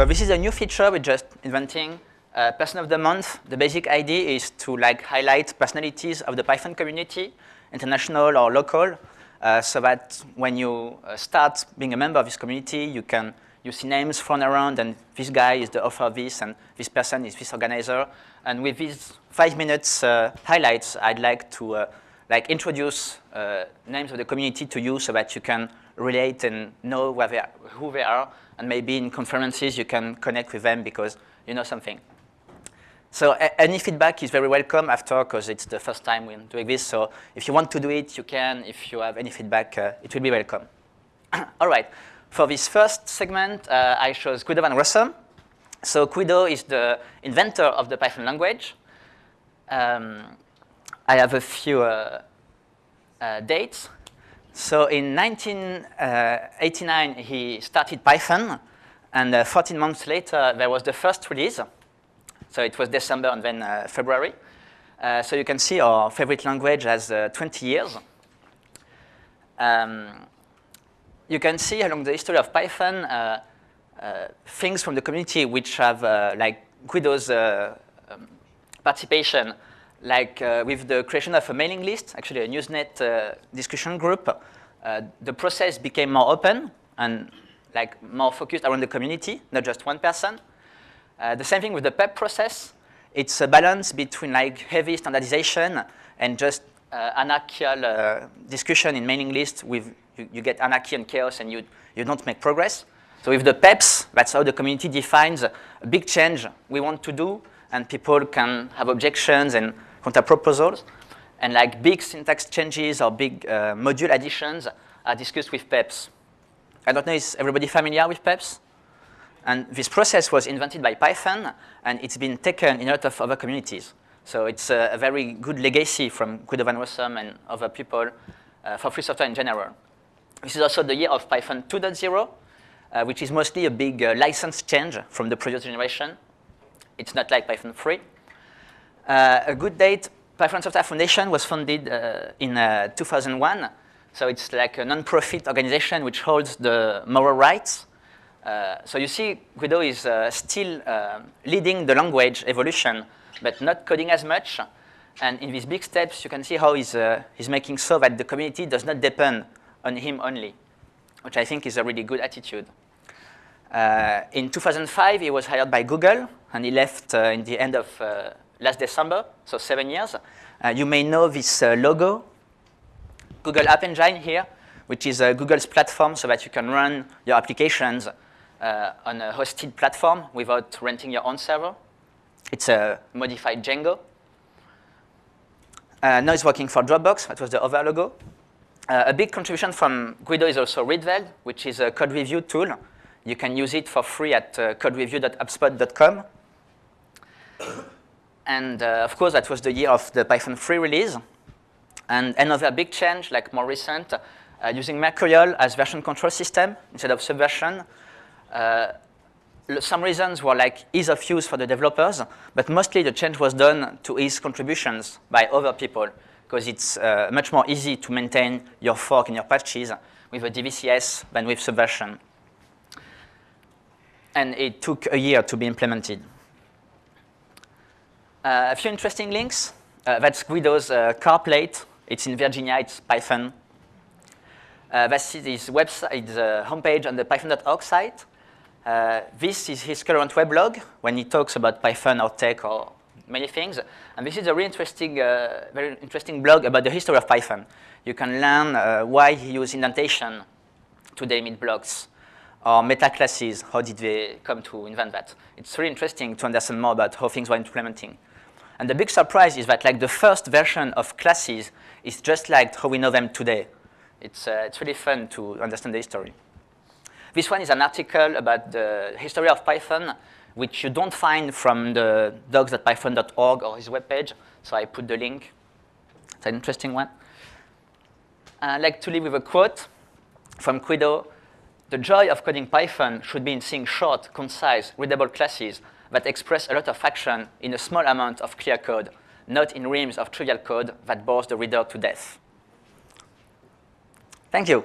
So this is a new feature we're just inventing. Uh, person of the month, the basic idea is to like highlight personalities of the Python community, international or local, uh, so that when you uh, start being a member of this community, you can you see names thrown around, and this guy is the author of this, and this person is this organizer. And with these five minutes uh, highlights, I'd like to uh, like introduce uh, names of the community to you, so that you can relate and know they are, who they are, and maybe in conferences you can connect with them because you know something. So any feedback is very welcome after, because it's the first time we're doing this. So if you want to do it, you can. If you have any feedback, uh, it will be welcome. All right. For this first segment, uh, I chose Guido van Rossum. So Guido is the inventor of the Python language. Um, I have a few uh, uh dates. So in 1989, uh, he started Python. And uh, 14 months later, there was the first release. So it was December and then uh, February. Uh, so you can see our favorite language has uh, 20 years. Um, you can see along the history of Python uh, things from the community which have like Guido's um, participation, like with the creation of a mailing list, actually a Usenet discussion group, the process became more open and like more focused around the community, not just one person. Uh, the same thing with the PEP process. It's a balance between like heavy standardization and just uh, anarchical uh, discussion in mailing lists with you, you, get anarchy and chaos and you, you don't make progress. So with the PEPs, that's how the community defines a big change we want to do and people can have objections and counter proposals. And like big syntax changes or big uh, module additions are discussed with PEPs. I don't know, is everybody familiar with PEPs? And this process was invented by Python, and it's been taken in a lot of other communities. So it's a, a very good legacy from Guido van Rossum and other people uh, for free software in general. This is also the year of Python 2.0, uh, which is mostly a big uh, license change from the previous generation. It's not like Python 3. Uh, a good date, Python Software Foundation was founded uh, in uh, 2001. So it's like a non-profit organization which holds the moral rights uh, so you see, Guido is uh, still uh, leading the language evolution, but not coding as much. And in these big steps, you can see how he's, uh, he's making so that the community does not depend on him only, which I think is a really good attitude. Uh, in 2005, he was hired by Google, and he left in the end of last December, so seven years. you may know this logo, Google App Engine here, which is Google's platform so that you can run your applications uh, on a hosted platform without renting your own server. It's a modified Django. Uh, now it's working for Dropbox. That was the other logo. Uh, a big contribution from Guido is also Rietveld, which is a code review tool. You can use it for free at uh, codereview.appspot.com. and uh, of course, that was the year of the Python 3 release. And another big change, like more recent, uh, using Mercurial as version control system instead of Subversion uh, some reasons were like ease of use for the developers, but mostly the change was done to ease contributions by other people because it's uh, much more easy to maintain your fork and your patches with a DVCS than with Subversion. And it took a year to be implemented. Uh, a few interesting links. Uh, that's Guido's uh, car plate. It's in Virginia, it's Python. Uh, that's his website, the homepage on the python.org site. Uh, this is his current weblog when he talks about Python or tech or many things. And this is a really interesting, uh, very interesting blog about the history of Python. You can learn uh, why he used indentation to delimit blocks or meta classes. How did they come to invent that? It's really interesting to understand more about how things were implementing. And the big surprise is that like the first version of classes is just like how we know them today. It's, uh, it's really fun to understand the history. This one is an article about the history of Python, which you don't find from the docs.python.org or his webpage. So I put the link. It's an interesting one. I'd like to leave with a quote from Guido. The joy of coding Python should be in seeing short, concise, readable classes that express a lot of action in a small amount of clear code, not in reams of trivial code that bores the reader to death. Thank you.